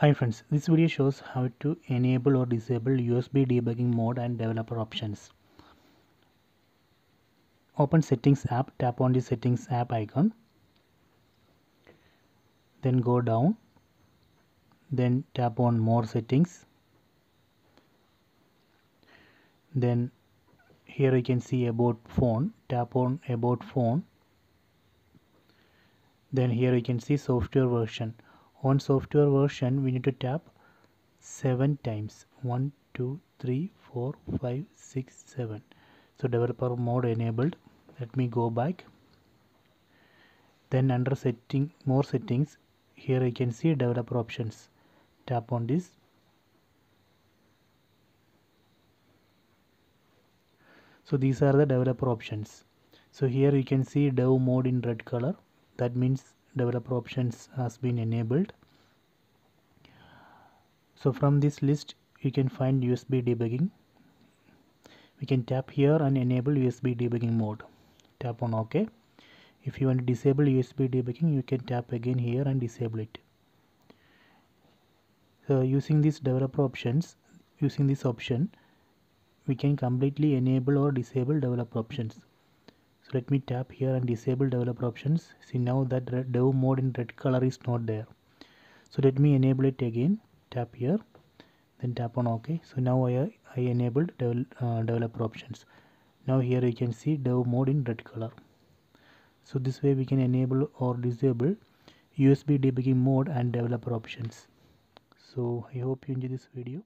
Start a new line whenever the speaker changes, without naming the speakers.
Hi friends, this video shows how to enable or disable USB debugging mode and developer options. Open settings app, tap on the settings app icon. Then go down. Then tap on more settings. Then here you can see about phone. Tap on about phone. Then here you can see software version on software version we need to tap 7 times. 1 2 3 4 5 6 7 so developer mode enabled. Let me go back. Then under setting more settings here you can see developer options. Tap on this. So these are the developer options. So here you can see dev mode in red color. That means developer options has been enabled. So from this list you can find USB debugging. We can tap here and enable USB debugging mode. Tap on OK. If you want to disable USB debugging you can tap again here and disable it. So using these developer options using this option we can completely enable or disable developer options so let me tap here and disable developer options. See now that dev mode in red color is not there. So let me enable it again. Tap here then tap on ok. So now I, I enabled devel, uh, developer options. Now here you can see dev mode in red color. So this way we can enable or disable USB debugging mode and developer options. So I hope you enjoy this video